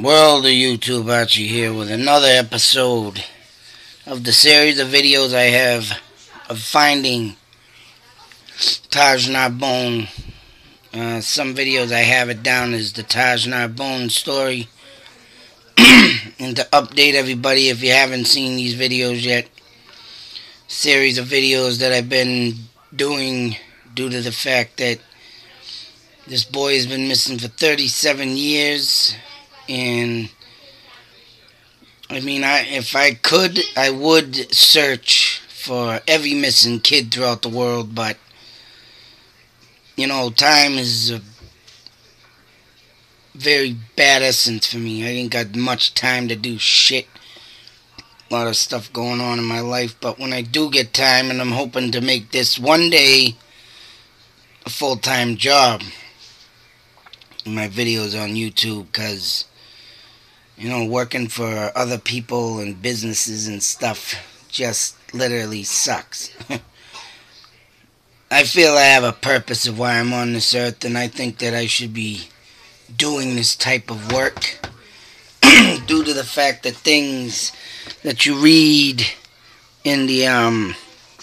World of YouTube Archie here with another episode of the series of videos I have of finding Taj Narbonne. Uh, some videos I have it down as the Taj Narbonne story. and to update everybody if you haven't seen these videos yet, series of videos that I've been doing due to the fact that this boy has been missing for 37 years and I mean, I if I could, I would search for every missing kid throughout the world, but you know, time is a very bad essence for me. I ain't got much time to do shit. A lot of stuff going on in my life, but when I do get time, and I'm hoping to make this one day a full time job, my videos on YouTube, because you know, working for other people and businesses and stuff just literally sucks. I feel I have a purpose of why I'm on this earth, and I think that I should be doing this type of work due to the fact that things that you read in the um,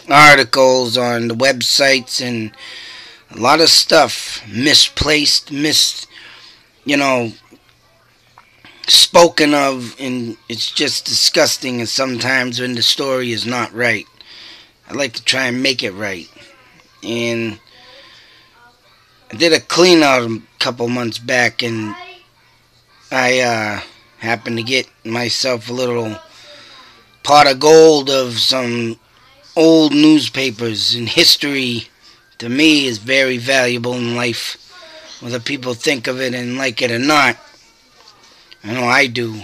articles on the websites and a lot of stuff misplaced, mis, you know, spoken of and it's just disgusting and sometimes when the story is not right I like to try and make it right. And I did a clean out a couple months back and I uh, happened to get myself a little pot of gold of some old newspapers and history to me is very valuable in life whether people think of it and like it or not I know I do.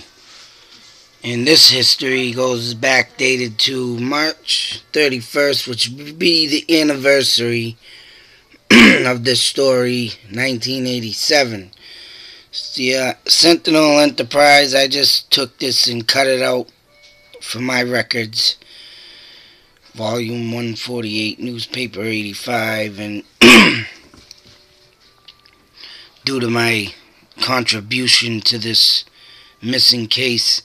And this history goes back dated to March 31st, which would be the anniversary of this story, 1987. It's the uh, Sentinel Enterprise. I just took this and cut it out for my records. Volume 148, newspaper 85, and due to my contribution to this missing case.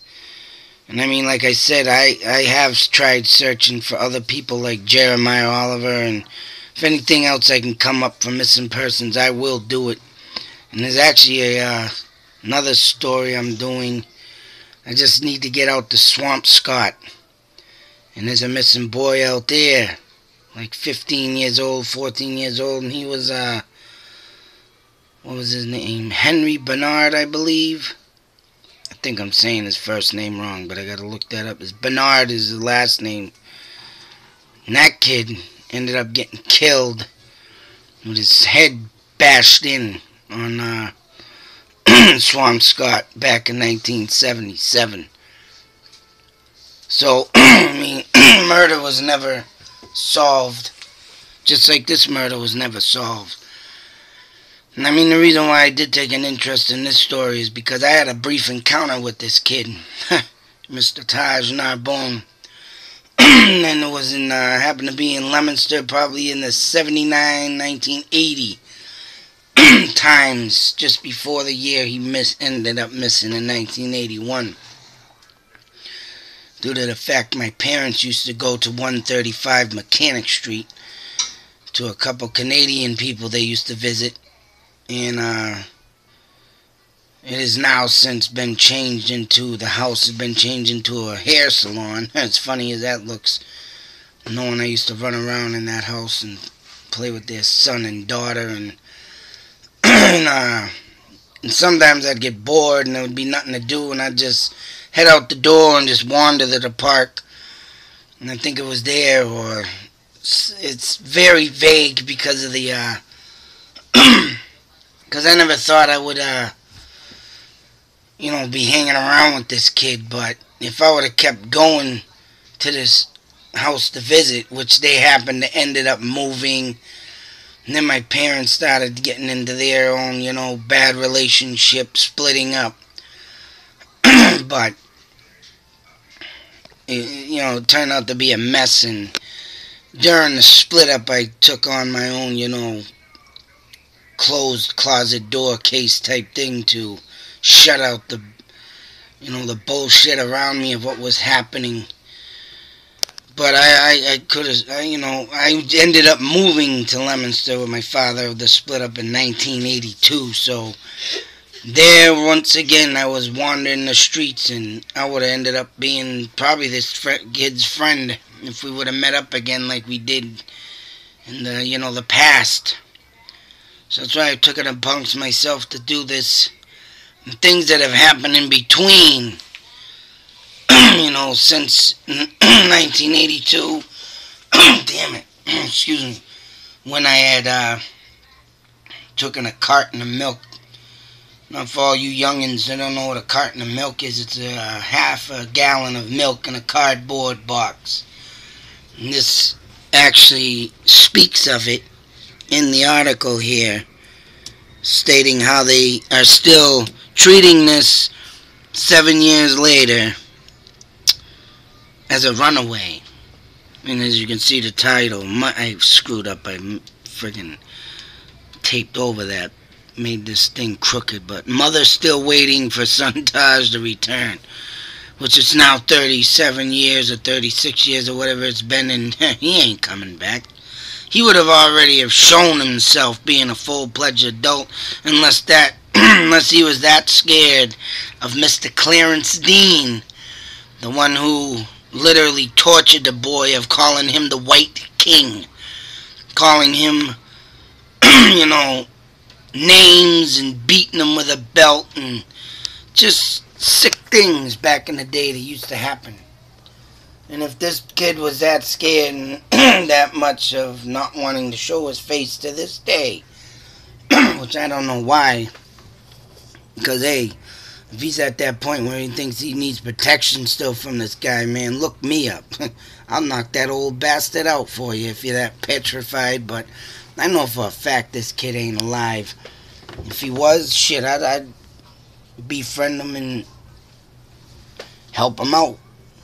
And I mean, like I said, I, I have tried searching for other people like Jeremiah Oliver, and if anything else I can come up for missing persons, I will do it. And there's actually a uh, another story I'm doing. I just need to get out to Swampscott. And there's a missing boy out there, like 15 years old, 14 years old, and he was uh, what was his name? Henry Bernard, I believe. I think I'm saying his first name wrong, but I gotta look that up. His Bernard is his last name. And that kid ended up getting killed with his head bashed in on uh, Swampscott back in 1977. So, I mean, murder was never solved. Just like this murder was never solved. And I mean, the reason why I did take an interest in this story is because I had a brief encounter with this kid, Mr. Taj Narbonne. and it was in, uh, happened to be in Leominster, probably in the 79, 1980 times, just before the year he miss, ended up missing in 1981. Due to the fact my parents used to go to 135 Mechanic Street to a couple Canadian people they used to visit and uh, it has now since been changed into the house has been changed into a hair salon. as funny as that looks, knowing I used to run around in that house and play with their son and daughter, and and, uh, and sometimes I'd get bored and there would be nothing to do, and I'd just head out the door and just wander to the park. And I think it was there, or it's very vague because of the. Uh, Because I never thought I would, uh, you know, be hanging around with this kid. But if I would have kept going to this house to visit, which they happened to ended up moving, and then my parents started getting into their own, you know, bad relationship, splitting up. but, it, you know, it turned out to be a mess. And during the split up, I took on my own, you know, closed closet door case type thing to shut out the you know, the bullshit around me of what was happening. But I, I, I could have, you know, I ended up moving to Leominster with my father. The split up in 1982, so there once again I was wandering the streets, and I would have ended up being probably this kid's friend if we would have met up again like we did in the, you know, the past. So that's why I took it upon myself to do this. And things that have happened in between, you know, since 1982. Damn it. Excuse me. When I had uh, taken a carton of milk. Now, for all you youngins that don't know what a carton of milk is, it's a half a gallon of milk in a cardboard box. And this actually speaks of it in the article here, stating how they are still treating this seven years later as a runaway. And as you can see the title, my, I screwed up. I friggin' taped over that, made this thing crooked. But mother still waiting for son Taj to return, which is now 37 years or 36 years or whatever it's been, and he ain't coming back. He would have already have shown himself being a full-fledged adult, unless that, unless he was that scared of Mr. Clarence Dean, the one who literally tortured the boy of calling him the White King, calling him, you know, names and beating him with a belt and just sick things back in the day that used to happen. And if this kid was that scared and that much of not wanting to show his face to this day, which I don't know why, because hey, if he's at that point where he thinks he needs protection still from this guy, man, look me up. I'll knock that old bastard out for you if you're that petrified. But I know for a fact this kid ain't alive. If he was, shit, I'd, I'd befriend him and help him out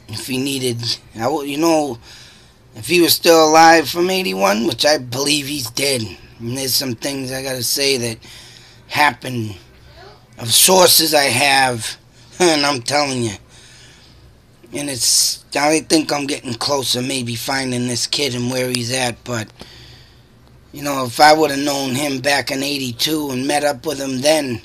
if he needed. I, you know, if he was still alive from 81, which I believe he's dead. And there's some things I gotta say that happened of sources I have, and I'm telling you. And it's, I think I'm getting closer, maybe finding this kid and where he's at, but, you know, if I would have known him back in 82 and met up with him then,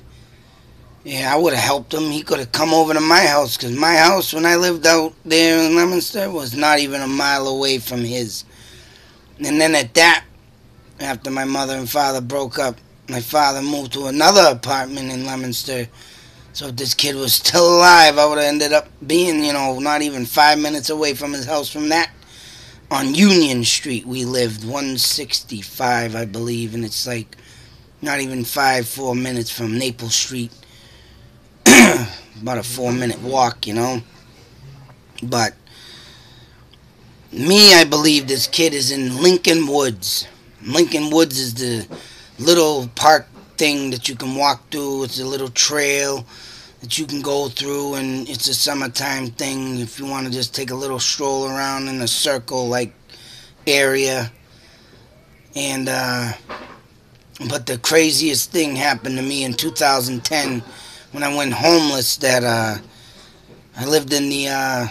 yeah, I would have helped him. He could have come over to my house, because my house, when I lived out there in Leominster, was not even a mile away from his. And then at that, after my mother and father broke up, my father moved to another apartment in Leominster. So if this kid was still alive, I would have ended up being, you know, not even five minutes away from his house from that. On Union Street, we lived 165, I believe, and it's like not even five, four minutes from Maple Street. About a four minute walk, you know. But me, I believe this kid is in Lincoln Woods. Lincoln Woods is the little park thing that you can walk through. It's a little trail that you can go through, and it's a summertime thing. If you want to just take a little stroll around in a circle like area, and uh, but the craziest thing happened to me in 2010 when I went homeless. That uh, I lived in the uh,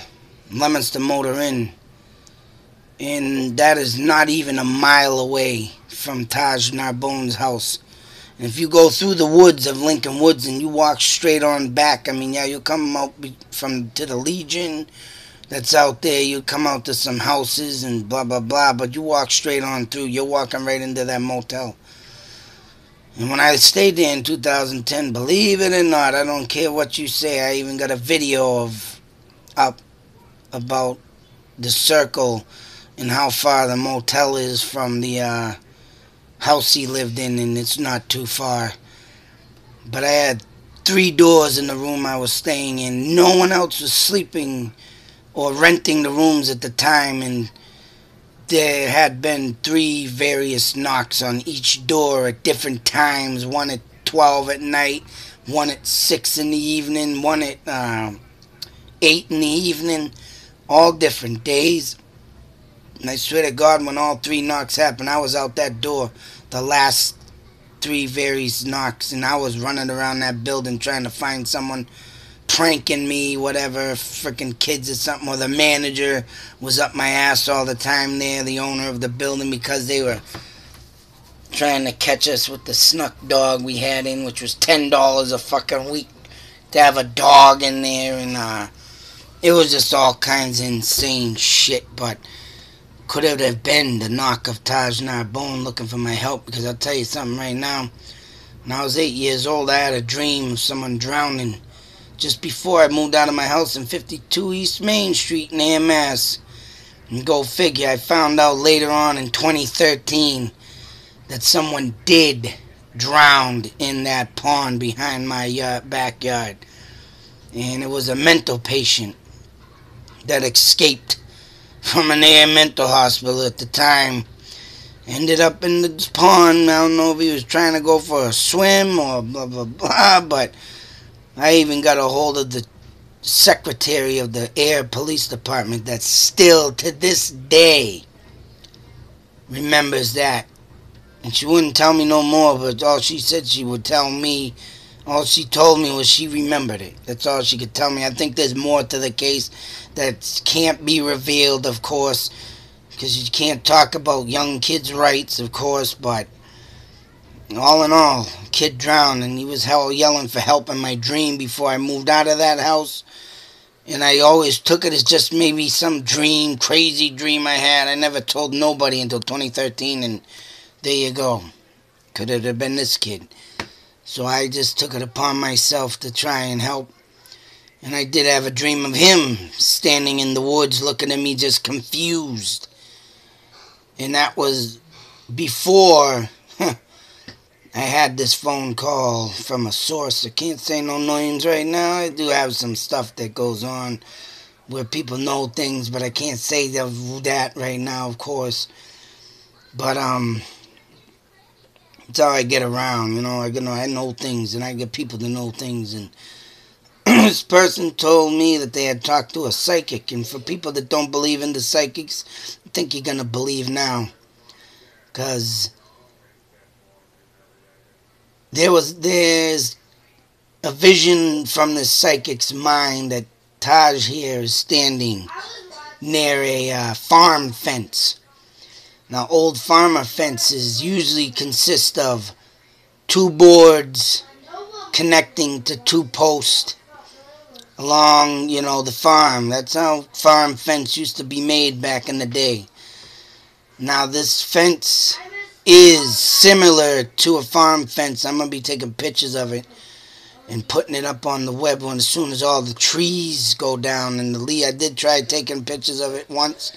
Leominster Motor Inn, and that is not even a mile away from Taj Narbonne's house. And if you go through the woods of Lincoln Woods and you walk straight on back, I mean, yeah, you'll come out from to the Legion that's out there. You come out to some houses and blah blah blah, but you walk straight on through. You're walking right into that motel. And when I stayed there in 2010, believe it or not, I don't care what you say. I even got a video of up about the circle and how far the motel is from the uh, house he lived in, and it's not too far. But I had three doors in the room I was staying in. No one else was sleeping or renting the rooms at the time, and there had been three various knocks on each door at different times one at 12 at night, one at 6 in the evening, one at uh, 8 in the evening, all different days. And I swear to God, when all three knocks happened, I was out that door. The last three various knocks, and I was running around that building trying to find someone pranking me, whatever, freaking kids or something, or the manager was up my ass all the time there, the owner of the building, because they were trying to catch us with the snuck dog we had in, which was ten dollars a fucking week to have a dog in there, and uh, it was just all kinds of insane shit. But could it have been the knock of Taj Narbonne looking for my help? Because I'll tell you something right now. When I was eight years old, I had a dream of someone drowning just before I moved out of my house in 52 East Main Street in AMS. And go figure, I found out later on in 2013 that someone did drown in that pond behind my uh, backyard. And it was a mental patient that escaped from an Ayer mental hospital at the time. Ended up in the pond. I don't know if he was trying to go for a swim or blah, blah, blah, but I even got a hold of the secretary of the Ayer Police Department that still to this day remembers that. And she wouldn't tell me no more, but all she said she would tell me, all she told me was she remembered it. That's all she could tell me. I think there's more to the case that can't be revealed, of course, because you can't talk about young kids' rights, of course, but all in all, kid drowned and he was hell yelling for help in my dream before I moved out of that house. And I always took it as just maybe some dream, crazy dream I had. I never told nobody until 2013 and there you go. Could it have been this kid? So I just took it upon myself to try and help. And I did have a dream of him standing in the woods looking at me just confused. And that was before I had this phone call from a source. I can't say no names right now. I do have some stuff that goes on where people know things, but I can't say that right now, of course. But um, it's how I get around. You know, I you know I know things, and I get people to know things. And this person told me that they had talked to a psychic, and for people that don't believe in the psychics, I think you're gonna believe now, cause there was there's a vision from the psychic's mind that Taj here is standing near a uh, farm fence. Now, old farmer fences usually consist of two boards connecting to two posts along, you know, the farm. That's how farm fence used to be made back in the day. Now, this fence is similar to a farm fence. I'm going to be taking pictures of it and putting it up on the web when as soon as all the trees go down and the leaf. I did try taking pictures of it once,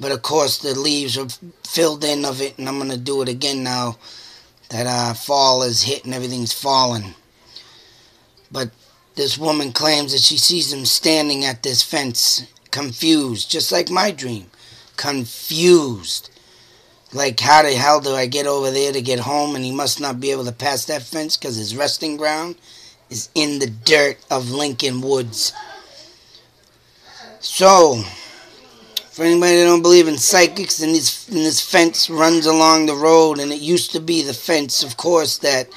but of course the leaves are filled in of it, and I'm going to do it again now that uh, fall is hit and everything's fallen. But this woman claims that she sees him standing at this fence, confused, just like my dream. Confused. Like, how the hell do I get over there to get home? And he must not be able to pass that fence because his resting ground is in the dirt of Lincoln Woods. So, for anybody that don't believe in psychics, and this, and this fence runs along the road, and it used to be the fence, of course, that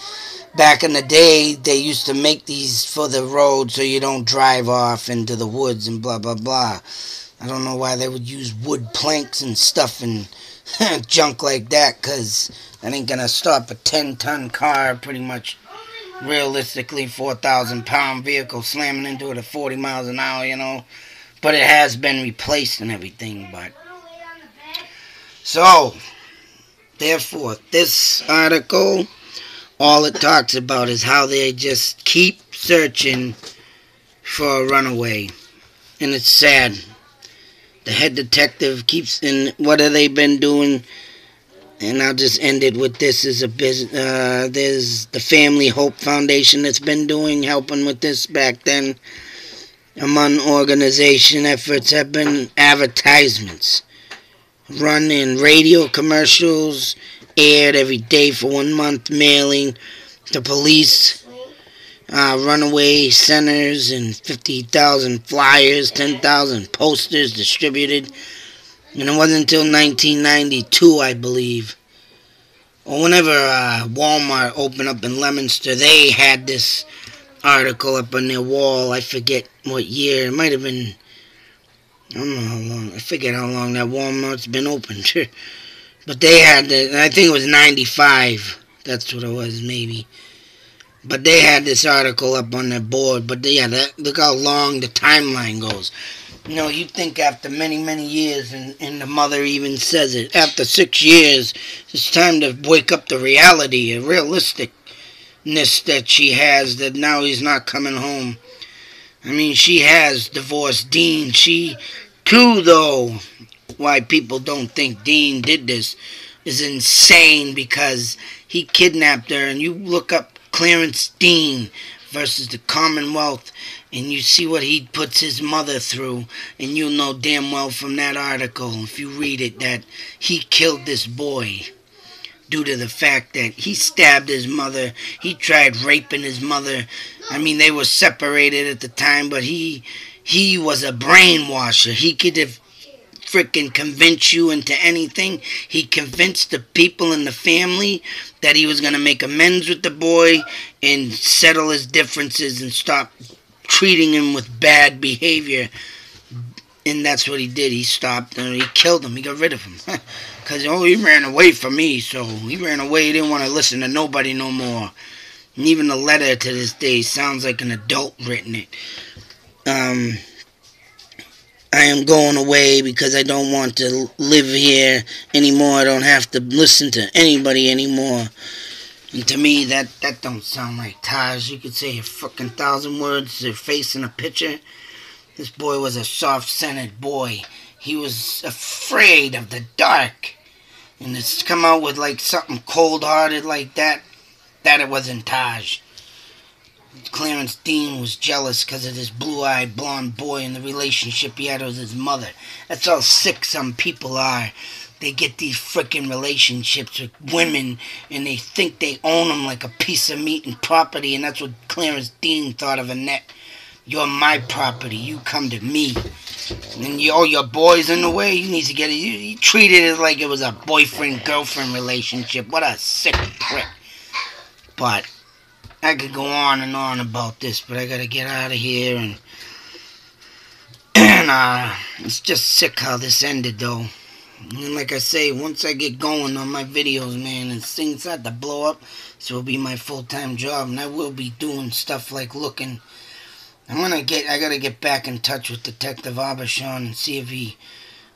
back in the day they used to make these for the road so you don't drive off into the woods and blah blah blah. I don't know why they would use wood planks and stuff and junk like that because that ain't gonna stop a 10 ton car pretty much realistically 4,000 pound vehicle slamming into it at 40 miles an hour, you know. But it has been replaced and everything, but. So, therefore, this article, all it talks about is how they just keep searching for a runaway. And it's sad the head detective keeps in what have they been doing? And I'll just end it with this is a business uh, there's the Family Hope Foundation that's been doing helping with this back then. Among organization efforts have been advertisements run in radio commercials aired every day for one month mailing to police uh, runaway centers and 50,000 flyers, 10,000 posters distributed. And it wasn't until 1992, I believe, or whenever uh, Walmart opened up in Leominster, they had this article up on their wall. I forget what year. It might have been. I don't know how long. I forget how long that Walmart's been open. but they had the. I think it was '95. That's what it was, maybe. But they had this article up on their board. But they, yeah, that, look how long the timeline goes. You know, you think after many, many years, and, and the mother even says it, after six years, it's time to wake up to reality, a realisticness that she has, that now he's not coming home. I mean, she has divorced Dean. She, too, though, why people don't think Dean did this is insane because he kidnapped her. And you look up Clarence Dean versus the Commonwealth, and you see what he puts his mother through, and you'll know damn well from that article, if you read it, that he killed this boy due to the fact that he stabbed his mother, he tried raping his mother. I mean, they were separated at the time, but he he was a brainwasher. He could have freaking convince you into anything. He convinced the people in the family that he was going to make amends with the boy and settle his differences and stop treating him with bad behavior. And that's what he did. He stopped and he killed him. He got rid of him. Because, oh, he ran away from me. So he ran away. He didn't want to listen to nobody no more. And even the letter to this day sounds like an adult written it. Um, I am going away because I don't want to live here anymore. I don't have to listen to anybody anymore. And to me, that, that don't sound like Taj. You could say a fucking thousand words to face in a picture. This boy was a soft-scented boy. He was afraid of the dark. And to come out with like something cold-hearted like that, that it wasn't Taj. Clarence Dean was jealous because of this blue-eyed blonde boy and the relationship he had with his mother. That's how sick some people are. They get these freaking relationships with women and they think they own them like a piece of meat and property, and that's what Clarence Dean thought of Annette. You're my property. You come to me. And you, all your boys in the way, you need to get it. You, you treated it like it was a boyfriend girlfriend relationship. What a sick prick. But I could go on and on about this, but I gotta get out of here and and uh, it's just sick how this ended though. And like I say, once I get going on my videos, man, and things start to blow up, this will be my full-time job, and I will be doing stuff like looking. I'm gonna get, I gotta get back in touch with Detective Aubuchon and see if he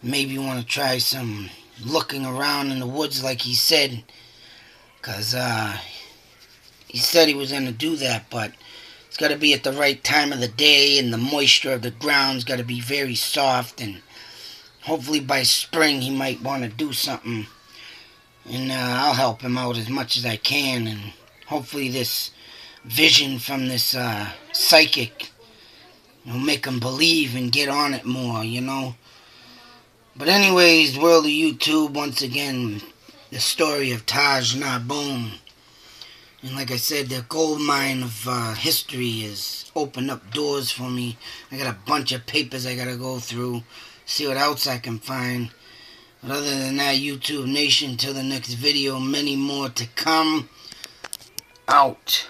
maybe want to try some looking around in the woods like he said, cause uh, he said he was going to do that, but it's got to be at the right time of the day, and the moisture of the ground's got to be very soft, and hopefully by spring he might want to do something. And uh, I'll help him out as much as I can, and hopefully this vision from this uh, psychic will make him believe and get on it more, you know. But anyways, world of YouTube, once again, the story of Taj Narbonne. And like I said, the gold mine of uh, history has opened up doors for me. I got a bunch of papers I gotta go through, see what else I can find. But other than that, YouTube Nation, till the next video, many more to come. Out.